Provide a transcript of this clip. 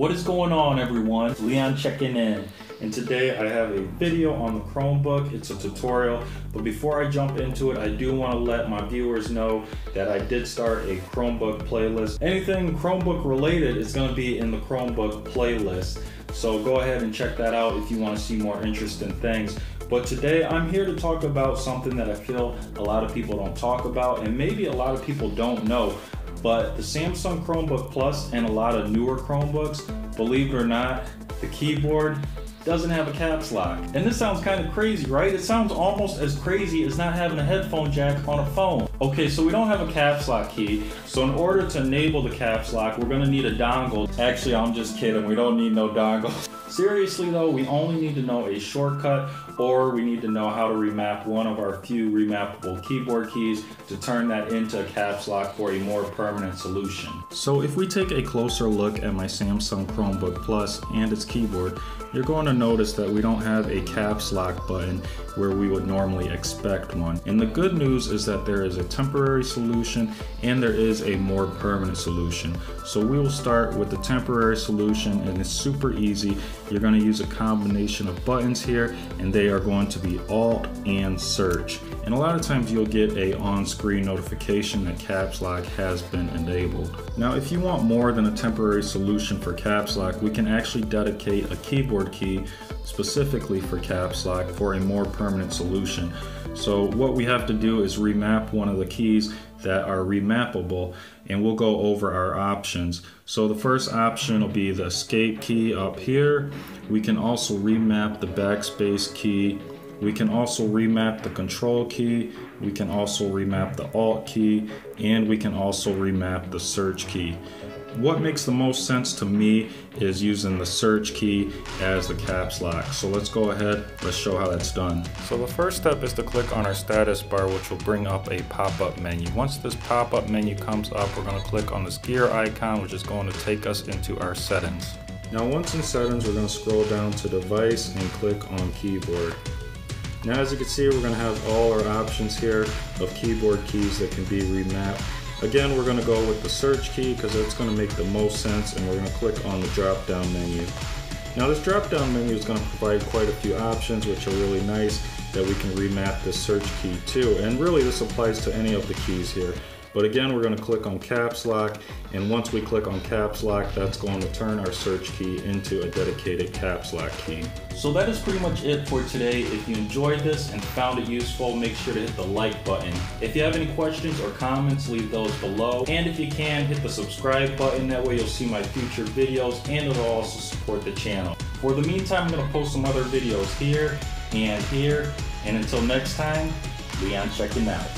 What is going on everyone? Leon checking in. And today I have a video on the Chromebook. It's a tutorial, but before I jump into it, I do want to let my viewers know that I did start a Chromebook playlist. Anything Chromebook related is going to be in the Chromebook playlist. So go ahead and check that out if you want to see more interesting things. But today I'm here to talk about something that I feel a lot of people don't talk about and maybe a lot of people don't know. But the Samsung Chromebook Plus and a lot of newer Chromebooks, believe it or not, the keyboard doesn't have a caps lock. And this sounds kind of crazy, right? It sounds almost as crazy as not having a headphone jack on a phone. Okay, so we don't have a caps lock key. So in order to enable the caps lock, we're gonna need a dongle. Actually, I'm just kidding. We don't need no dongle. Seriously though, we only need to know a shortcut or we need to know how to remap one of our few remappable keyboard keys to turn that into a caps lock for a more permanent solution. So if we take a closer look at my Samsung Chromebook Plus and its keyboard, you're going to notice that we don't have a caps lock button where we would normally expect one. And the good news is that there is a temporary solution and there is a more permanent solution. So we will start with the temporary solution and it's super easy. You're going to use a combination of buttons here and they are going to be Alt and Search. And a lot of times you'll get a on-screen notification that caps lock has been enabled. Now if you want more than a temporary solution for caps lock, we can actually dedicate a keyboard key specifically for caps lock for a more permanent solution. So what we have to do is remap one of the keys that are remappable and we'll go over our options. So the first option will be the escape key up here. We can also remap the backspace key. We can also remap the control key. We can also remap the alt key and we can also remap the search key. What makes the most sense to me is using the search key as the caps lock. So let's go ahead, let's show how that's done. So the first step is to click on our status bar, which will bring up a pop-up menu. Once this pop-up menu comes up, we're gonna click on this gear icon, which is going to take us into our settings. Now once in settings, we're gonna scroll down to device and click on keyboard. Now as you can see, we're gonna have all our options here of keyboard keys that can be remapped Again, we're gonna go with the search key because that's gonna make the most sense and we're gonna click on the drop down menu. Now this drop down menu is gonna provide quite a few options which are really nice that we can remap the search key to. And really this applies to any of the keys here. But again, we're gonna click on caps lock, and once we click on caps lock, that's going to turn our search key into a dedicated caps lock key. So that is pretty much it for today. If you enjoyed this and found it useful, make sure to hit the like button. If you have any questions or comments, leave those below. And if you can, hit the subscribe button. That way you'll see my future videos and it'll also support the channel. For the meantime, I'm gonna post some other videos here and here. And until next time, Leon checking out.